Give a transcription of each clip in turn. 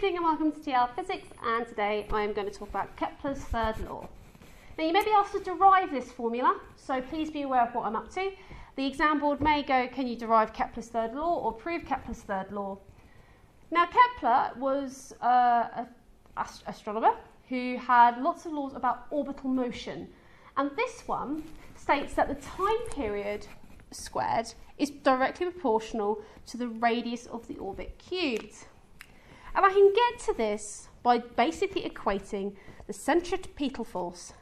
evening and welcome to TL Physics and today I am going to talk about Kepler's third law. Now you may be asked to derive this formula, so please be aware of what I'm up to. The exam board may go, can you derive Kepler's third law or prove Kepler's third law? Now Kepler was uh, an ast astronomer who had lots of laws about orbital motion and this one states that the time period squared is directly proportional to the radius of the orbit cubed. And I can get to this by basically equating the centripetal force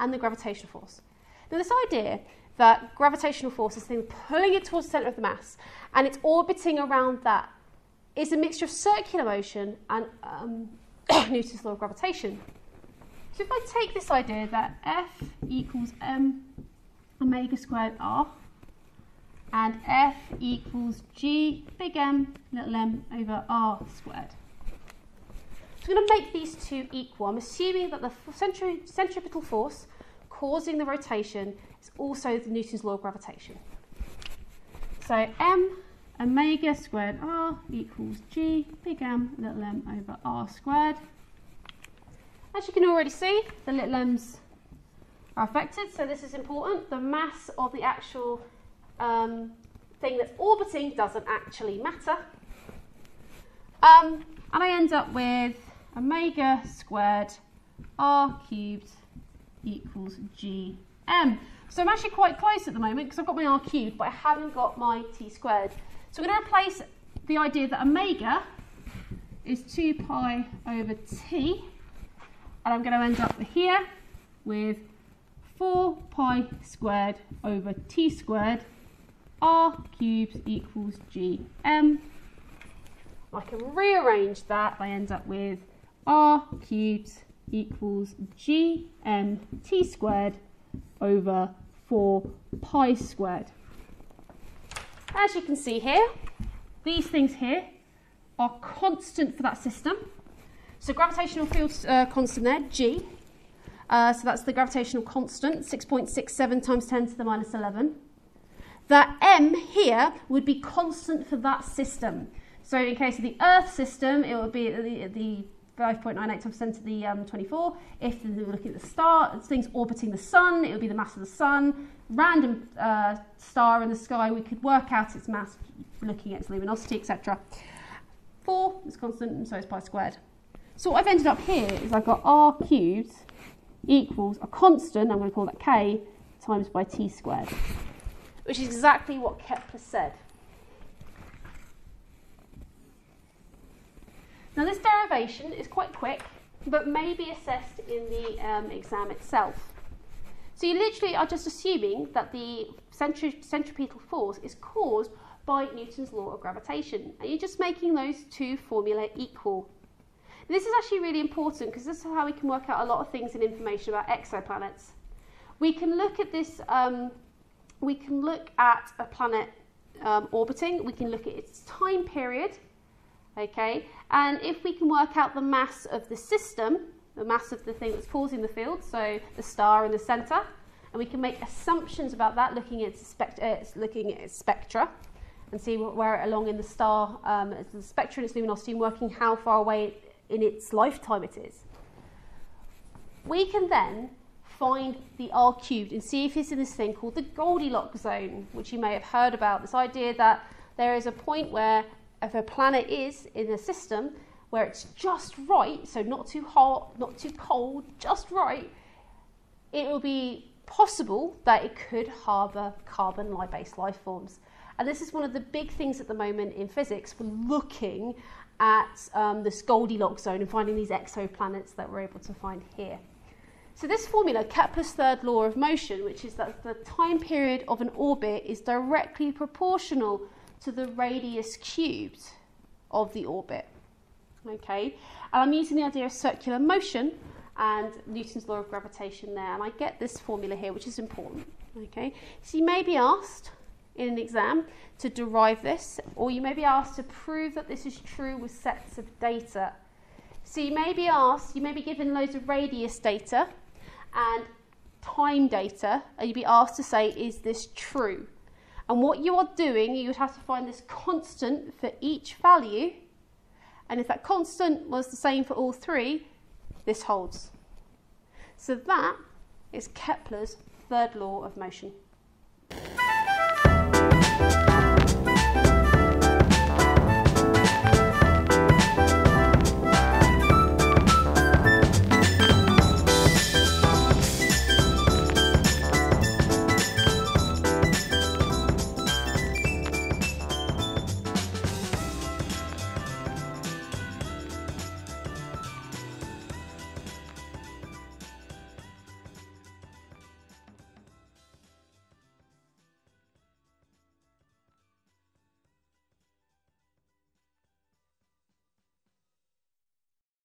and the gravitational force. Now, this idea that gravitational force is thing pulling it towards the centre of the mass and it's orbiting around that is a mixture of circular motion and um, Newton's law of gravitation. So if I take this idea that F equals m omega squared r and F equals G big M little m over R squared. So I'm going to make these two equal. I'm assuming that the centri centripetal force causing the rotation is also the Newton's law of gravitation. So M omega squared R equals G big M little m over R squared. As you can already see, the little m's are affected, so this is important. The mass of the actual um, thing that's orbiting doesn't actually matter. Um, and I end up with omega squared r cubed equals gm. So I'm actually quite close at the moment because I've got my r cubed, but I haven't got my t squared. So I'm going to replace the idea that omega is 2 pi over t, and I'm going to end up here with 4 pi squared over t squared r cubed equals gm. I can rearrange that. I end up with r cubed equals gm t squared over 4 pi squared. As you can see here, these things here are constant for that system. So gravitational field uh, constant there, g. Uh, so that's the gravitational constant, 6.67 times 10 to the minus 11 that m here would be constant for that system. So in case of the Earth system, it would be the, the 5.98 times 10 to the um, 24. If we were looking at the star, things orbiting the sun, it would be the mass of the sun. Random uh, star in the sky, we could work out its mass looking at its luminosity, etc. 4 is constant, and so is pi squared. So what I've ended up here is I've got r cubed equals a constant, I'm going to call that k, times by t squared which is exactly what Kepler said. Now, this derivation is quite quick, but may be assessed in the um, exam itself. So, you literally are just assuming that the centri centripetal force is caused by Newton's law of gravitation, and you're just making those two formulae equal. This is actually really important because this is how we can work out a lot of things in information about exoplanets. We can look at this um, we can look at a planet um, orbiting, we can look at its time period, okay, and if we can work out the mass of the system, the mass of the thing that's causing the field, so the star in the centre, and we can make assumptions about that looking at, spect- uh, looking at its spectra and see where along in the star um, the spectra and its luminosity and working how far away in its lifetime it is. We can then find the R cubed and see if it's in this thing called the Goldilocks zone, which you may have heard about. This idea that there is a point where if a planet is in a system where it's just right, so not too hot, not too cold, just right, it will be possible that it could harbour carbon based life forms. And this is one of the big things at the moment in physics. We're looking at um, this Goldilocks zone and finding these exoplanets that we're able to find here. So this formula, Kepler's third law of motion, which is that the time period of an orbit is directly proportional to the radius cubed of the orbit. Okay, and I'm using the idea of circular motion and Newton's law of gravitation there, and I get this formula here, which is important. Okay, so you may be asked in an exam to derive this, or you may be asked to prove that this is true with sets of data. So you may be asked, you may be given loads of radius data, and time data, and you'd be asked to say, is this true? And what you are doing, you would have to find this constant for each value, And if that constant was the same for all three, this holds. So that is Kepler's third law of motion.